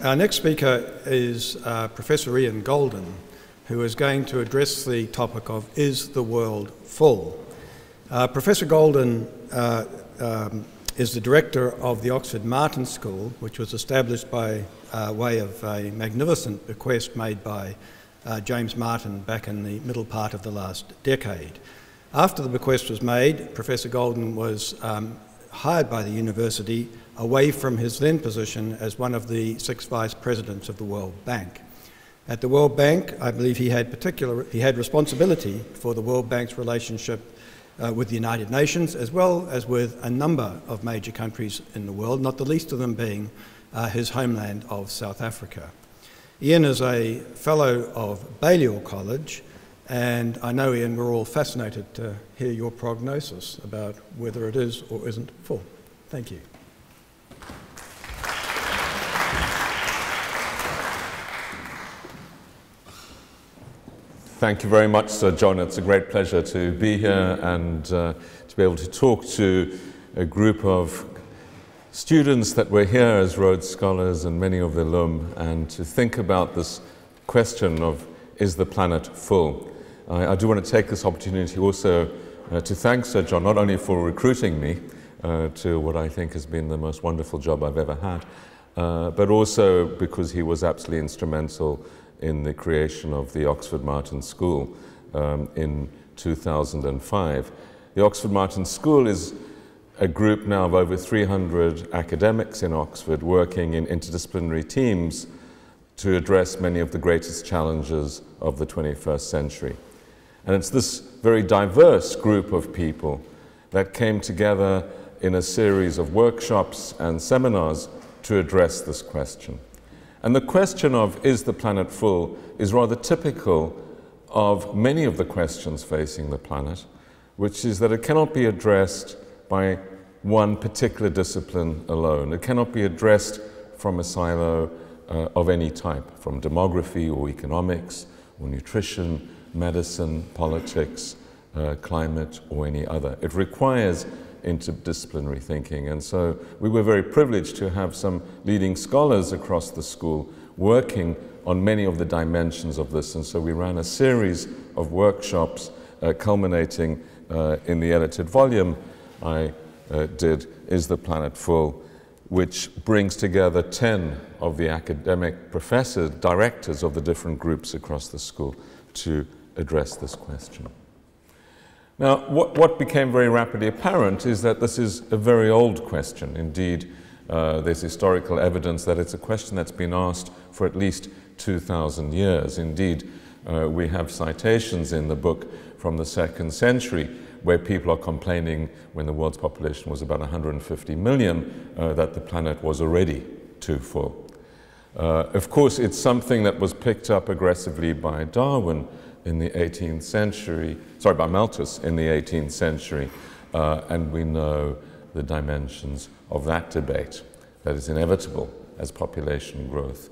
Our next speaker is uh, Professor Ian Goldin, who is going to address the topic of Is the World Full? Uh, Professor Goldin uh, um, is the director of the Oxford Martin School, which was established by uh, way of a magnificent bequest made by uh, James Martin back in the middle part of the last decade. After the bequest was made, Professor Goldin was um, hired by the university away from his then position as one of the six vice presidents of the World Bank. At the World Bank, I believe he had particular he had responsibility for the World Bank's relationship uh, with the United Nations, as well as with a number of major countries in the world, not the least of them being uh, his homeland of South Africa. Ian is a fellow of Balliol College, and I know, Ian, we're all fascinated to hear your prognosis about whether it is or isn't full. Thank you. Thank you very much, Sir John. It's a great pleasure to be here and uh, to be able to talk to a group of students that were here as Rhodes Scholars and many of the alum and to think about this question of is the planet full? I, I do want to take this opportunity also uh, to thank Sir John not only for recruiting me uh, to what I think has been the most wonderful job I've ever had, uh, but also because he was absolutely instrumental in the creation of the Oxford Martin School um, in 2005. The Oxford Martin School is a group now of over 300 academics in Oxford working in interdisciplinary teams to address many of the greatest challenges of the 21st century. And it's this very diverse group of people that came together in a series of workshops and seminars to address this question. And the question of is the planet full is rather typical of many of the questions facing the planet, which is that it cannot be addressed by one particular discipline alone. It cannot be addressed from a silo uh, of any type, from demography or economics or nutrition, medicine, politics, uh, climate, or any other. It requires interdisciplinary thinking. And so we were very privileged to have some leading scholars across the school working on many of the dimensions of this. And so we ran a series of workshops uh, culminating uh, in the edited volume I uh, did, Is the Planet Full? which brings together 10 of the academic professors, directors of the different groups across the school to address this question. Now, what, what, became very rapidly apparent is that this is a very old question. Indeed, uh, there's historical evidence that it's a question that's been asked for at least 2,000 years. Indeed, uh, we have citations in the book from the second century where people are complaining when the world's population was about 150 million uh, that the planet was already too full. Uh, of course, it's something that was picked up aggressively by Darwin in the 18th century, sorry, by Malthus in the 18th century, uh, and we know the dimensions of that debate that is inevitable as population growth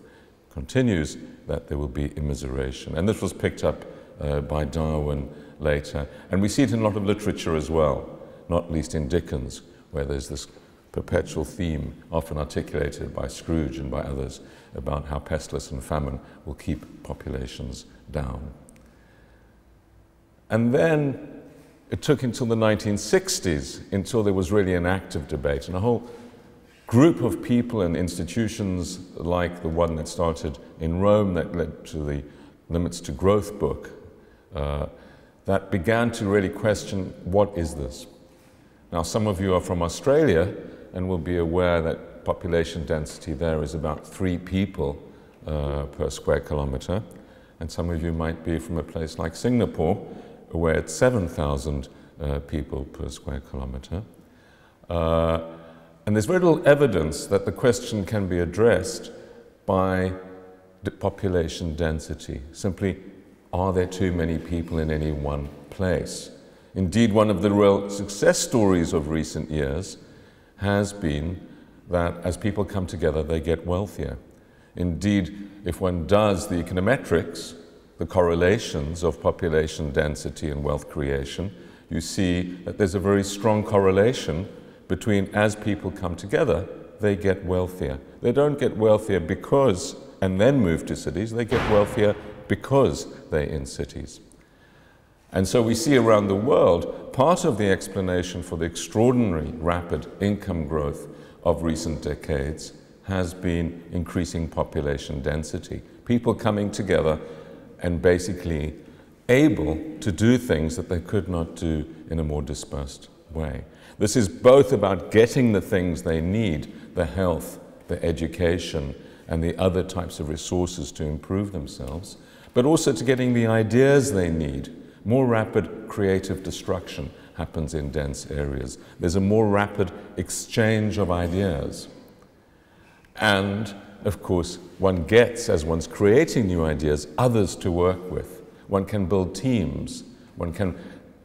continues, that there will be immiseration. And this was picked up uh, by Darwin later. And we see it in a lot of literature as well, not least in Dickens, where there's this perpetual theme, often articulated by Scrooge and by others, about how pestilence and famine will keep populations down. And then it took until the 1960s until there was really an active debate and a whole group of people and institutions like the one that started in Rome that led to the Limits to Growth book uh, that began to really question what is this? Now, some of you are from Australia and will be aware that population density there is about three people uh, per square kilometer. And some of you might be from a place like Singapore, where it's 7,000 uh, people per square kilometer. Uh, and there's very little evidence that the question can be addressed by population density. Simply, are there too many people in any one place? Indeed, one of the real success stories of recent years has been that as people come together, they get wealthier. Indeed, if one does the econometrics, the correlations of population density and wealth creation, you see that there's a very strong correlation between as people come together, they get wealthier. They don't get wealthier because and then move to cities, they get wealthier because they're in cities. And so we see around the world part of the explanation for the extraordinary rapid income growth of recent decades has been increasing population density. People coming together and basically able to do things that they could not do in a more dispersed way. This is both about getting the things they need the health, the education, and the other types of resources to improve themselves, but also to getting the ideas they need. More rapid creative destruction happens in dense areas. There's a more rapid exchange of ideas. And, of course, one gets, as one's creating new ideas, others to work with. One can build teams. One can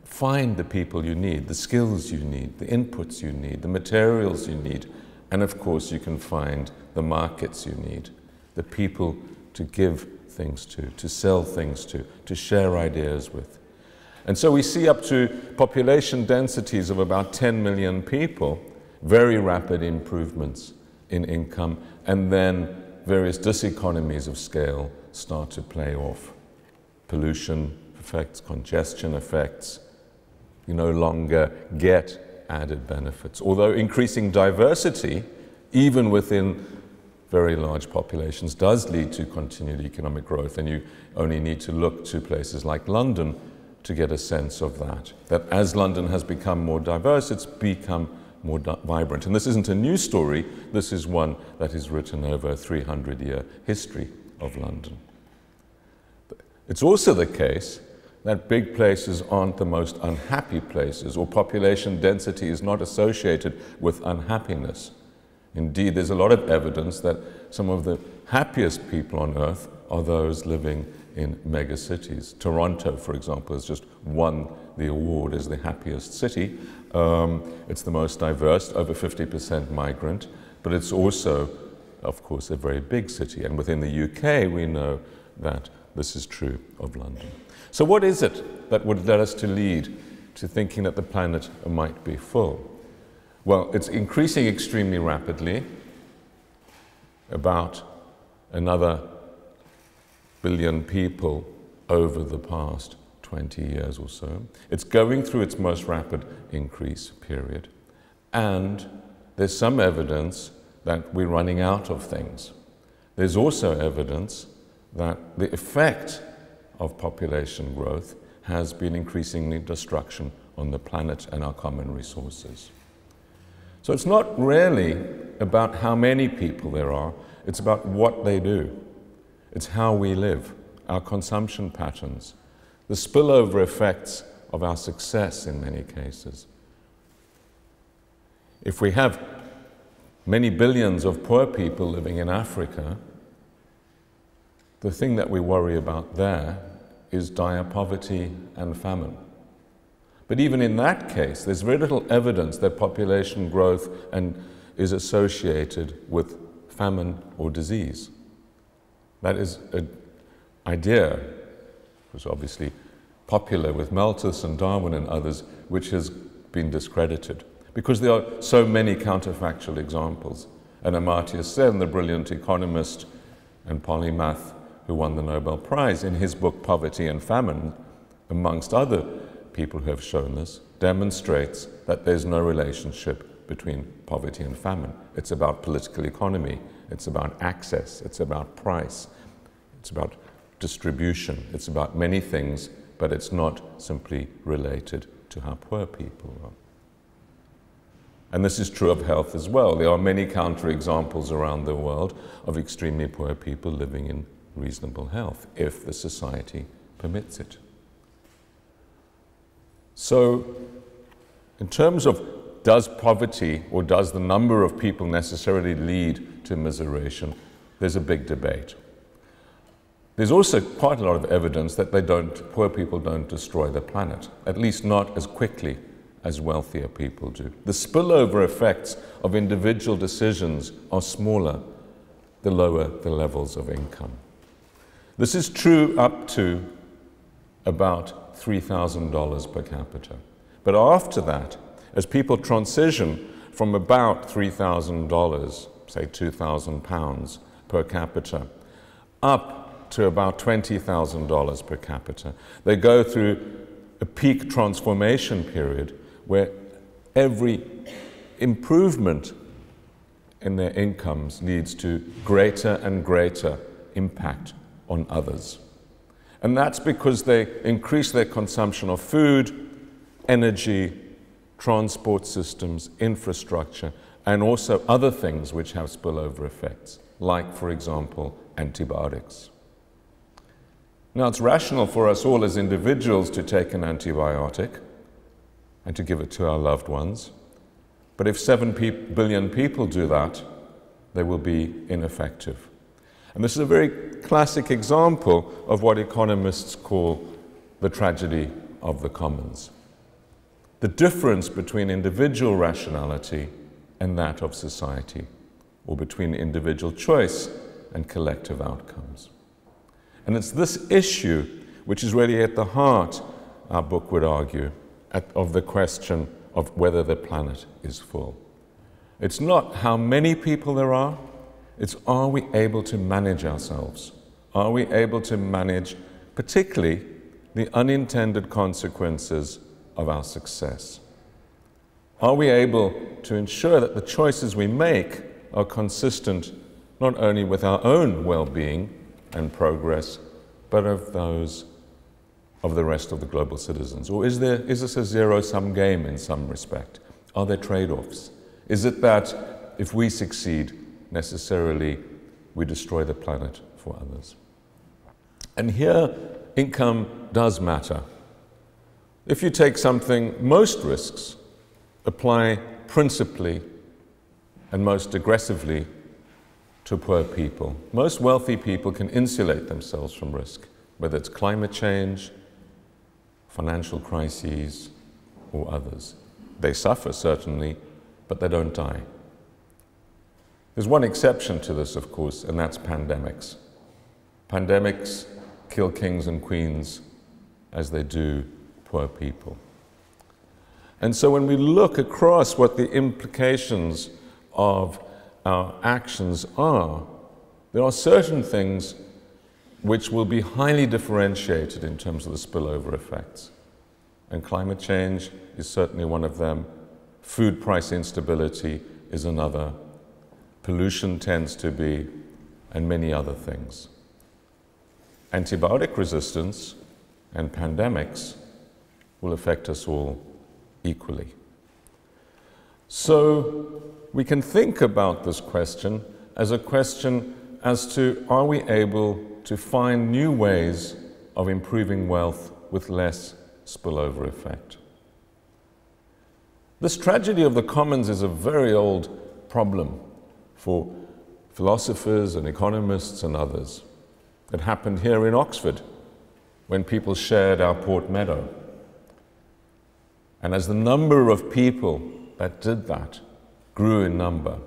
find the people you need, the skills you need, the inputs you need, the materials you need. And, of course, you can find the markets you need, the people to give things to, to sell things to, to share ideas with. And so we see up to population densities of about 10 million people, very rapid improvements in income, and then various diseconomies of scale start to play off. Pollution effects, congestion effects, you no longer get added benefits. Although increasing diversity, even within very large populations does lead to continued economic growth, and you only need to look to places like London to get a sense of that. That as London has become more diverse, it's become more vibrant. And this isn't a new story, this is one that is written over a 300 year history of London. It's also the case that big places aren't the most unhappy places, or population density is not associated with unhappiness. Indeed, there's a lot of evidence that some of the happiest people on earth are those living in megacities. Toronto, for example, has just won the award as the happiest city. Um, it's the most diverse, over 50% migrant, but it's also, of course, a very big city. And within the UK, we know that this is true of London. So, what is it that would let us to lead to thinking that the planet might be full? Well, it's increasing extremely rapidly, about another billion people over the past 20 years or so. It's going through its most rapid increase period. And there's some evidence that we're running out of things. There's also evidence that the effect of population growth has been increasingly destruction on the planet and our common resources. So it's not really about how many people there are, it's about what they do. It's how we live, our consumption patterns, the spillover effects of our success in many cases. If we have many billions of poor people living in Africa, the thing that we worry about there is dire poverty and famine. But even in that case, there's very little evidence that population growth and is associated with famine or disease. That is an idea, which was obviously popular with Malthus and Darwin and others, which has been discredited because there are so many counterfactual examples. And Amartya Sen, the brilliant economist and polymath who won the Nobel Prize in his book Poverty and Famine, amongst other people who have shown this, demonstrates that there's no relationship between poverty and famine. It's about political economy, it's about access, it's about price, it's about distribution, it's about many things, but it's not simply related to how poor people are. And this is true of health as well. There are many counterexamples around the world of extremely poor people living in reasonable health, if the society permits it. So, in terms of does poverty or does the number of people necessarily lead to immiseration, there's a big debate. There's also quite a lot of evidence that they don't, poor people don't destroy the planet, at least not as quickly as wealthier people do. The spillover effects of individual decisions are smaller the lower the levels of income. This is true up to about $3,000 per capita. But after that, as people transition from about $3,000, say £2,000 per capita, up to about $20,000 per capita. They go through a peak transformation period where every improvement in their incomes leads to greater and greater impact on others. And that's because they increase their consumption of food, energy, transport systems, infrastructure, and also other things which have spillover effects, like, for example, antibiotics. Now, it's rational for us all as individuals to take an antibiotic and to give it to our loved ones. But if 7 pe- billion people do that, they will be ineffective. And this is a very classic example of what economists call the tragedy of the commons. The difference between individual rationality and that of society, or between individual choice and collective outcomes. And it's this issue which is really at the heart, our book would argue, at, of the question of whether the planet is full. It's not how many people there are, it's are we able to manage ourselves? Are we able to manage, particularly, the unintended consequences of our success? Are we able to ensure that the choices we make are consistent not only with our own well being and progress, but of those of the rest of the global citizens? Or is, there, is this a zero sum game in some respect? Are there trade offs? Is it that if we succeed, necessarily we destroy the planet for others? And here, income does matter. If you take something, most risks apply principally and most aggressively to poor people. Most wealthy people can insulate themselves from risk, whether it's climate change, financial crises, or others. They suffer, certainly, but they don't die. There's one exception to this, of course, and that's pandemics. Pandemics kill kings and queens as they do poor people. And so when we look across what the implications of our actions are, there are certain things which will be highly differentiated in terms of the spillover effects. And climate change is certainly one of them. Food price instability is another. Pollution tends to be, and many other things. Antibiotic resistance and pandemics will affect us all equally. So we can think about this question as a question as to are we able to find new ways of improving wealth with less spillover effect? This tragedy of the commons is a very old problem for philosophers and economists and others. It happened here in Oxford when people shared our Port Meadow. And as the number of people that did that grew in number,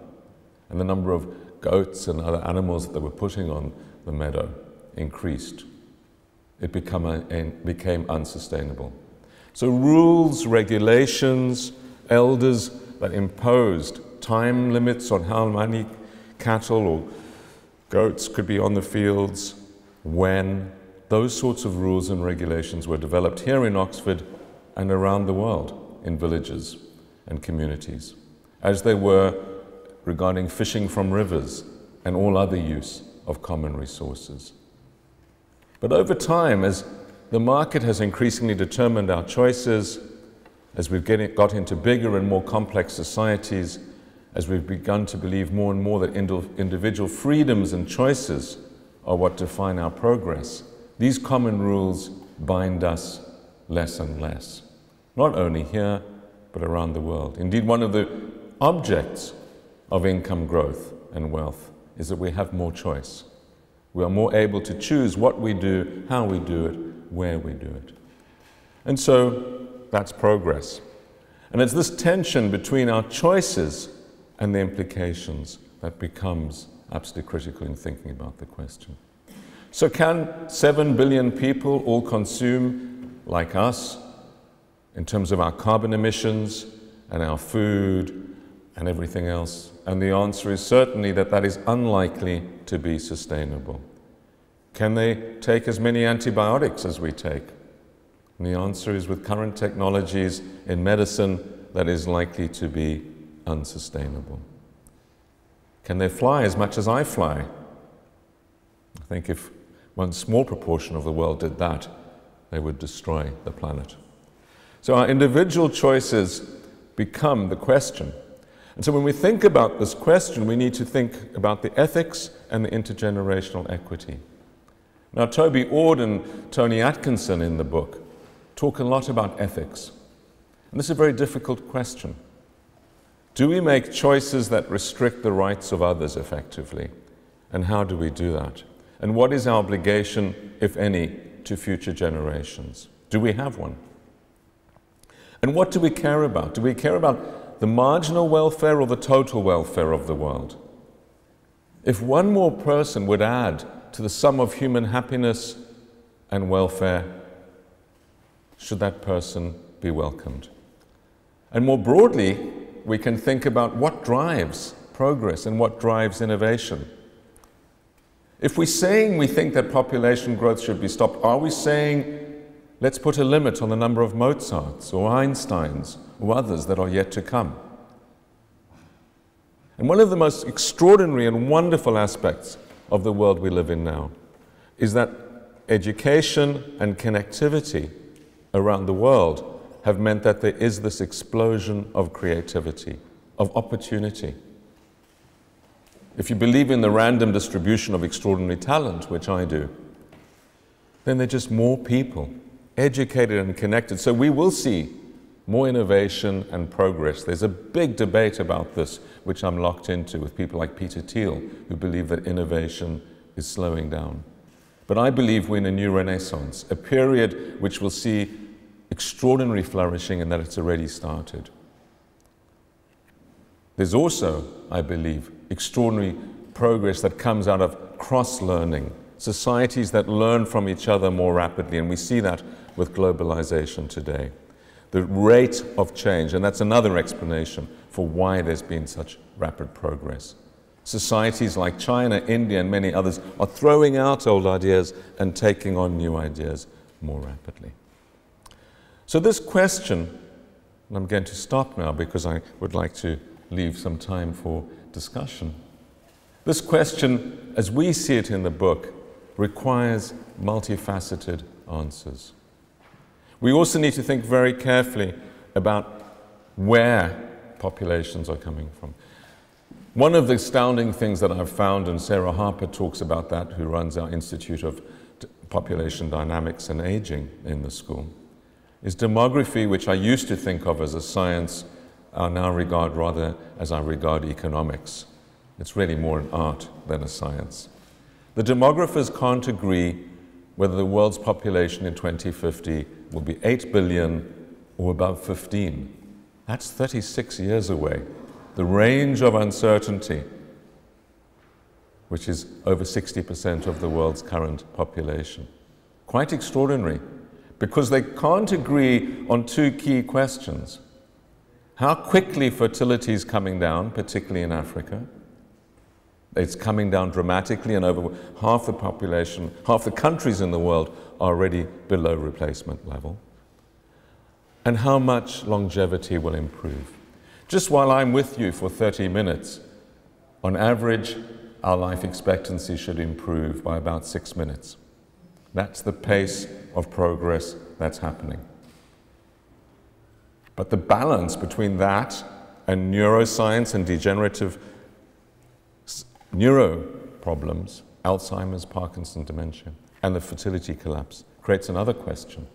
and the number of goats and other animals that they were putting on the meadow increased, it a, became unsustainable. So, rules, regulations, elders that imposed time limits on how many cattle or goats could be on the fields, when, those sorts of rules and regulations were developed here in Oxford and around the world in villages and communities, as they were regarding fishing from rivers and all other use of common resources. But over time, as the market has increasingly determined our choices, as we've got into bigger and more complex societies, as we've begun to believe more and more that individual freedoms and choices are what define our progress, these common rules bind us less and less, not only here, but around the world. Indeed, one of the objects of income growth and wealth is that we have more choice. We are more able to choose what we do, how we do it, where we do it. And so that's progress. And it's this tension between our choices and the implications that becomes absolutely critical in thinking about the question. So, can 7 billion people all consume like us in terms of our carbon emissions and our food and everything else? And the answer is certainly that that is unlikely to be sustainable. Can they take as many antibiotics as we take? And the answer is with current technologies in medicine, that is likely to be unsustainable. Can they fly as much as I fly? I think if one small proportion of the world did that, they would destroy the planet. So our individual choices become the question. And so when we think about this question, we need to think about the ethics and the intergenerational equity. Now, Toby Ord and Tony Atkinson in the book talk a lot about ethics. And this is a very difficult question. Do we make choices that restrict the rights of others effectively? And how do we do that? And what is our obligation, if any, to future generations? Do we have one? And what do we care about? Do we care about the marginal welfare or the total welfare of the world? If one more person would add to the sum of human happiness and welfare, should that person be welcomed? And more broadly, we can think about what drives progress and what drives innovation. If we're saying we think that population growth should be stopped, are we saying let's put a limit on the number of Mozarts or Einsteins or others that are yet to come? And one of the most extraordinary and wonderful aspects of the world we live in now is that education and connectivity around the world have meant that there is this explosion of creativity, of opportunity. If you believe in the random distribution of extraordinary talent, which I do, then there are just more people educated and connected. So we will see more innovation and progress. There's a big debate about this, which I'm locked into with people like Peter Thiel, who believe that innovation is slowing down. But I believe we're in a new renaissance, a period which will see extraordinary flourishing and that it's already started. There's also, I believe, extraordinary progress that comes out of cross learning, societies that learn from each other more rapidly, and we see that with globalization today. The rate of change, and that's another explanation for why there's been such rapid progress. Societies like China, India, and many others are throwing out old ideas and taking on new ideas more rapidly. So, this question, and I'm going to stop now because I would like to leave some time for discussion. This question, as we see it in the book, requires multifaceted answers. We also need to think very carefully about where populations are coming from. One of the astounding things that I've found, and Sarah Harper talks about that, who runs our Institute of Population Dynamics and Aging in the school, is demography, which I used to think of as a science, I now regard rather as I regard economics. It's really more an art than a science. The demographers can't agree whether the world's population in 2050 will be 8 billion or above 15. That's 36 years away. The range of uncertainty, which is over 60% of the world's current population. Quite extraordinary because they can't agree on two key questions. How quickly fertility is coming down, particularly in Africa. It's coming down dramatically, and over half the population, half the countries in the world are already below replacement level. And how much longevity will improve. Just while I'm with you for 30 minutes, on average, our life expectancy should improve by about six minutes. That's the pace of progress that's happening. But the balance between that and neuroscience and degenerative neuro problems, Alzheimer's, Parkinson's, dementia, and the fertility collapse creates another question.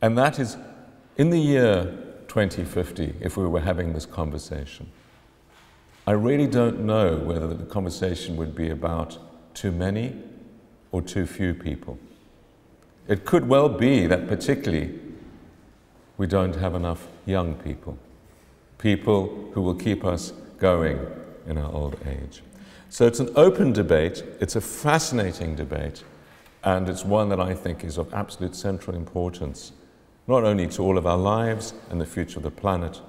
And that is in the year 2050, if we were having this conversation, I really don't know whether the conversation would be about too many or too few people. It could well be that, particularly, we don't have enough young people, people who will keep us going in our old age. So it's an open debate, it's a fascinating debate, and it's one that I think is of absolute central importance, not only to all of our lives and the future of the planet,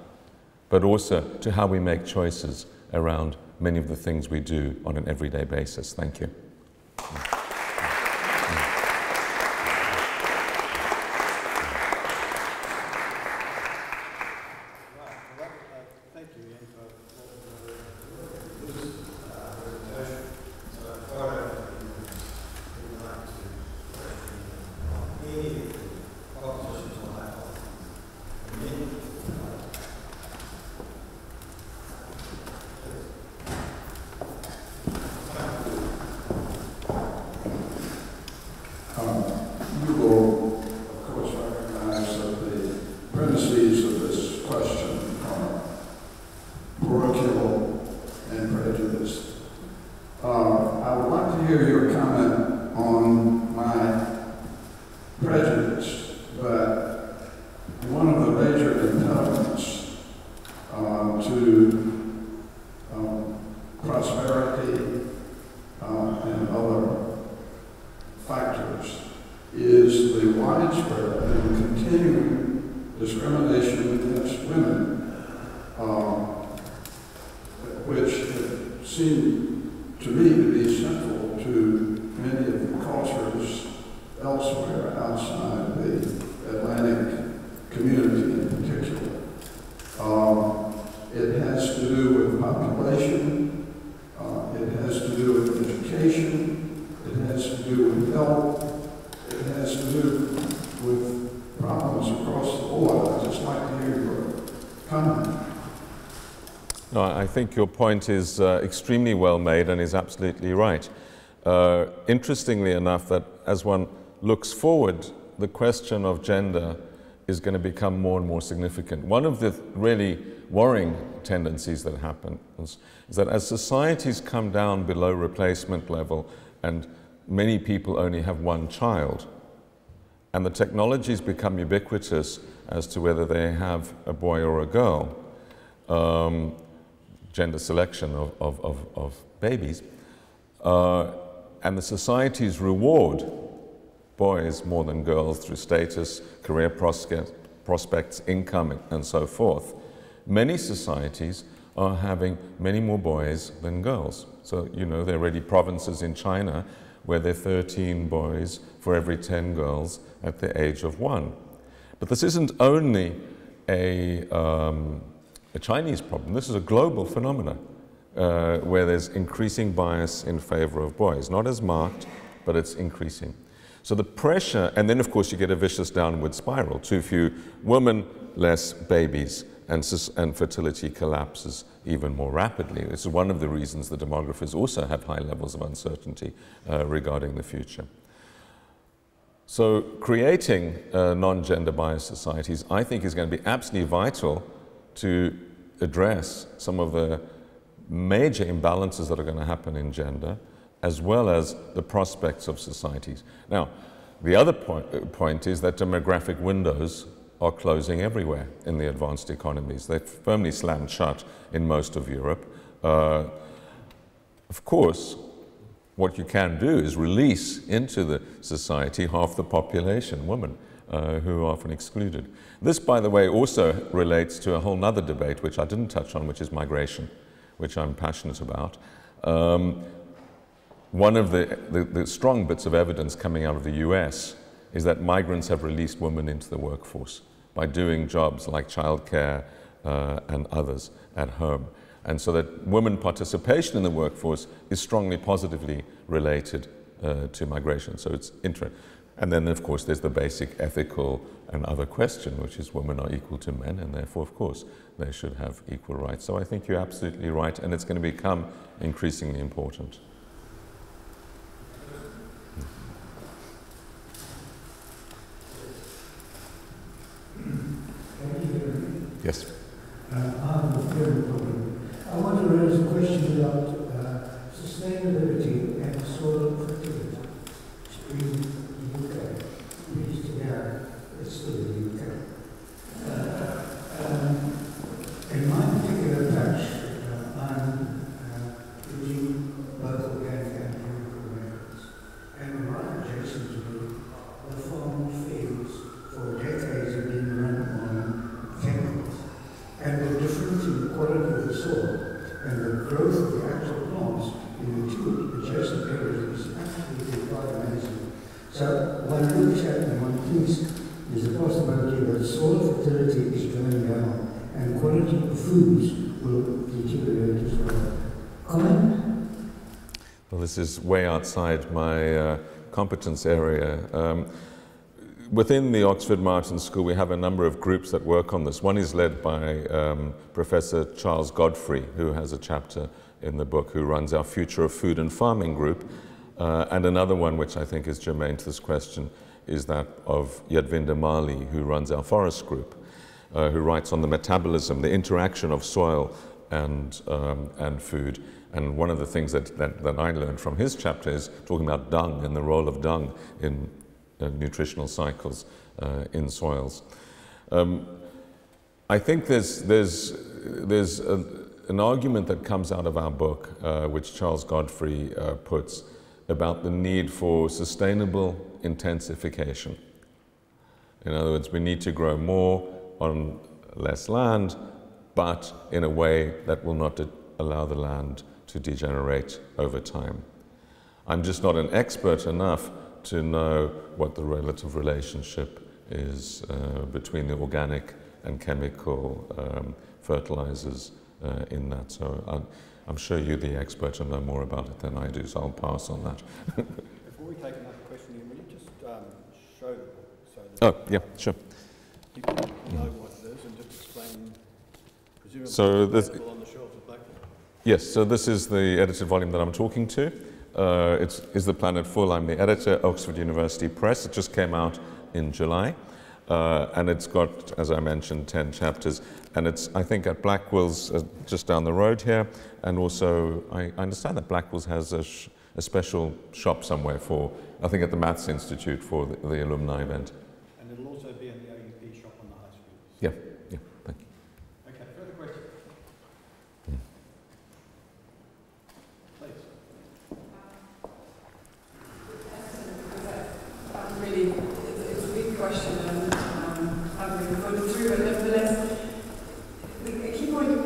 but also to how we make choices around many of the things we do on an everyday basis. Thank you. Think your point is uh, extremely well made and is absolutely right. Uh, interestingly enough, that as one looks forward, the question of gender is going to become more and more significant. One of the really worrying tendencies that happens is that as societies come down below replacement level and many people only have one child, and the technologies become ubiquitous as to whether they have a boy or a girl, um, gender selection of, of, of, of babies, uh, and the societies reward boys more than girls through status, career prospects, income, and so forth. Many societies are having many more boys than girls. So, you know, there are already provinces in China where there are 13 boys for every 10 girls at the age of one. But this isn't only a, um, a Chinese problem. This is a global phenomenon uh, where there's increasing bias in favor of boys. Not as marked, but it's increasing. So the pressure, and then of course you get a vicious downward spiral. Too few women, less babies, and, and fertility collapses even more rapidly. This is one of the reasons the demographers also have high levels of uncertainty uh, regarding the future. So creating uh, non-gender biased societies, I think, is going to be absolutely vital to address some of the major imbalances that are going to happen in gender, as well as the prospects of societies. Now, the other point, uh, is that demographic windows are closing everywhere in the advanced economies. They're firmly slammed shut in most of Europe. Uh, of course, what you can do is release into the society half the population, women, uh, who are often excluded. This, by the way, also relates to a whole other debate, which I didn't touch on, which is migration, which I'm passionate about. Um, one of the, the, the, strong bits of evidence coming out of the US is that migrants have released women into the workforce by doing jobs like childcare uh, and others at home. And so that women participation in the workforce is strongly positively related uh, to migration. So it's interesting. And then, of course, there's the basic ethical and other question, which is women are equal to men, and therefore, of course, they should have equal rights. So I think you're absolutely right, and it's going to become increasingly important. Yes. Uh. I want to raise a question about uh, sustainability and soil fertility. and the different and the growth of the actual plants in the two adjacent areas is absolutely quite amazing. So one looks at and one thinks there's a possibility that soil fertility is going down and quality of foods will deteriorate as well. Comment? Well, this is way outside my uh, competence area. Um, within the Oxford Martin School, we have a number of groups that work on this. One is led by um, Professor Charles Godfray, who has a chapter in the book, who runs our Future of Food and Farming group. Uh, and another one, which I think is germane to this question, is that of Yadvinder Malhi, who runs our forest group, uh, who writes on the metabolism, the interaction of soil and, um, and food. And one of the things that, that, that, I learned from his chapter is talking about dung and the role of dung in uh, nutritional cycles uh, in soils. Um, I think there's, there's, there's a, an argument that comes out of our book, uh, which Charles Godfray uh, puts, about the need for sustainable intensification. In other words, we need to grow more on less land, but in a way that will not allow the land to degenerate over time. I'm just not an expert enough to know what the relative relationship is uh, between the organic and chemical um, fertilizers uh, in that. So I'm, I'm, sure you're the expert and know more about it than I do, so I'll pass on that. Before we take another question, will you just um, show? So oh, yeah, sure. You can know what it is and just explain, presumably so the shelves of Blackwell. Yes, so this is the edited volume that I'm talking to. Uh, it's Is the Planet Full? I'm the editor, Oxford University Press. It just came out in July. Uh, and it's got, as I mentioned, 10 chapters. And it's, I think, at Blackwell's uh, just down the road here. And also, I, I understand that Blackwell's has a, sh a, special shop somewhere for, I think, at the Maths Institute for the, the alumni event. And it'll also be in the OUP shop on the high street. Yeah, yeah, thank you. Okay, further questions? Please. really, it's, it's a big question and um, I've been going through it. Nevertheless, the, the key point you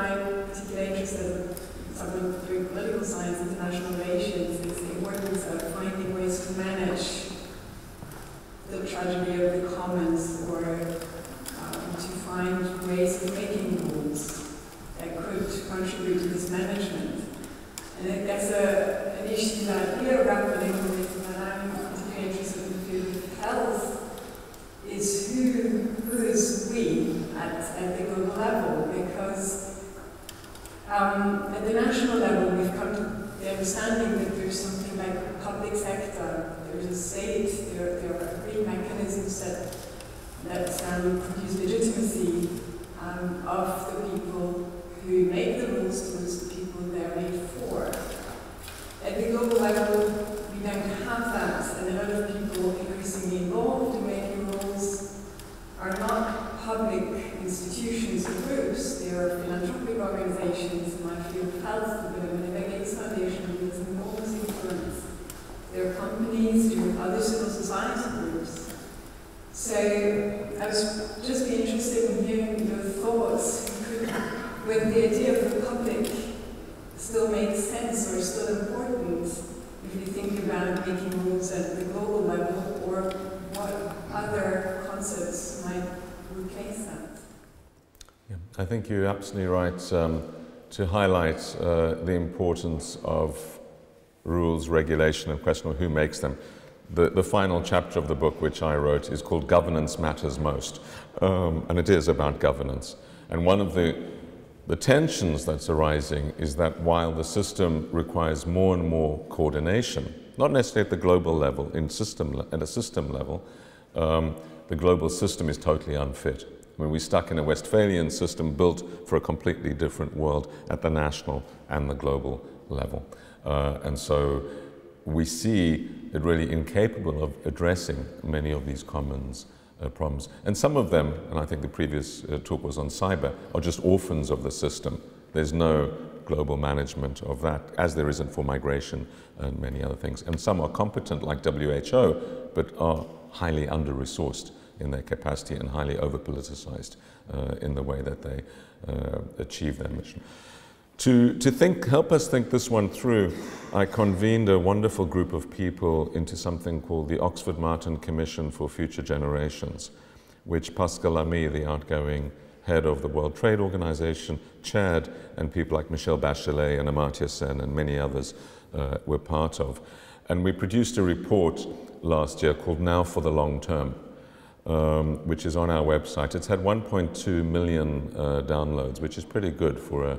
my particular interest as someone doing political science, international relations, is the importance of finding ways to manage the tragedy of the commons or um, to find ways of making rules that could contribute to this management. And I think that's a, an issue that we are grappling with, and I'm particularly interested in the field of health, is who, who is we at, at the global level, because um, at the national level we've come to the understanding that there's something like a public sector, there's a state, there, there are real mechanisms that, that um, produce legitimacy um, of the people who make the rules towards the people they're made for. At the global level, we don't have that, and a lot of people increasingly involved in making rules are not public institutions or groups, they are philanthropic organizations in my field health, the Gates Foundation has enormous influence. There are companies, there are other civil society groups. So I was just be interested in hearing your thoughts whether the idea of the public still makes sense or still important if you think about making rules at the global level or what other concepts might replace that. Yeah, I think you're absolutely right um, to highlight uh, the importance of rules, regulation, and question of who makes them. The, the, final chapter of the book, which I wrote, is called Governance Matters Most, um, and it is about governance. And one of the, the tensions that's arising is that while the system requires more and more coordination, not necessarily at the global level, in system, at a system level, um, the global system is totally unfit. We're stuck in a Westphalian system built for a completely different world at the national and the global level. Uh, and so we see it really incapable of addressing many of these commons uh, problems. And some of them, and I think the previous uh, talk was on cyber, are just orphans of the system. There's no global management of that, as there isn't for migration and many other things. And some are competent, like WHO, but are highly under-resourced in their capacity and highly over-politicized uh, in the way that they uh, achieve their mission. To, to think, help us think this one through, I convened a wonderful group of people into something called the Oxford Martin Commission for Future Generations, which Pascal Lamy, the outgoing head of the World Trade Organization, chaired, and people like Michelle Bachelet and Amartya Sen and many others uh, were part of. And we produced a report last year called Now for the Long Term, um, which is on our website. It's had 1.2 million uh, downloads, which is pretty good for a,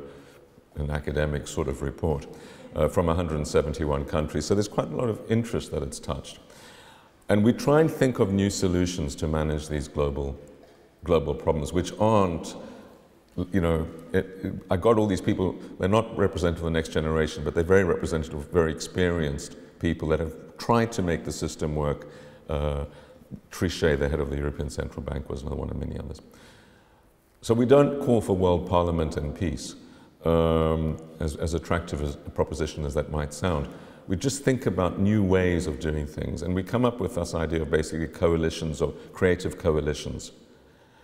an academic sort of report uh, from 171 countries. So there's quite a lot of interest that it's touched. And we try and think of new solutions to manage these global, global problems, which aren't, you know, it, it, I got all these people, they're not representative of the next generation, but they're very representative of very experienced people that have tried to make the system work. Uh, Trichet, the head of the European Central Bank, was another one, of many others. So we don't call for world parliament and peace, um, as, as attractive as a proposition as that might sound. We just think about new ways of doing things, and we come up with this idea of basically coalitions or creative coalitions,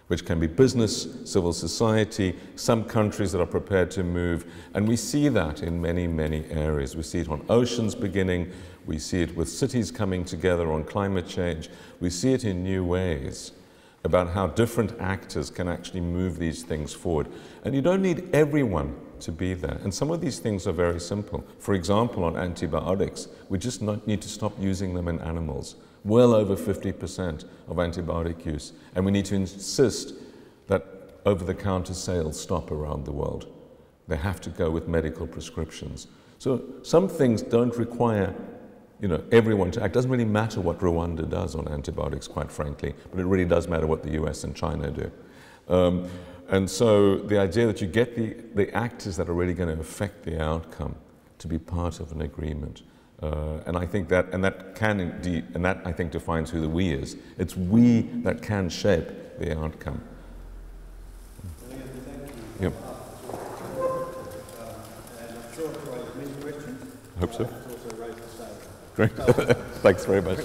which can be business, civil society, some countries that are prepared to move, and we see that in many, many areas. We see it on oceans beginning, we see it with cities coming together on climate change, we see it in new ways about how different actors can actually move these things forward. And you don't need everyone to be there. And some of these things are very simple. For example, on antibiotics, we just need to stop using them in animals. Well over 50% of antibiotic use. And we need to insist that over the counter sales stop around the world. They have to go with medical prescriptions. So some things don't require you know, everyone to act. It doesn't really matter what Rwanda does on antibiotics, quite frankly, but it really does matter what the US and China do. Um, and so the idea that you get the, the actors that are really going to affect the outcome to be part of an agreement. Uh, and I think that, and that can indeed, and that I think defines who the we is. It's we that can shape the outcome. Yep. Hope so. Great. Thanks very much.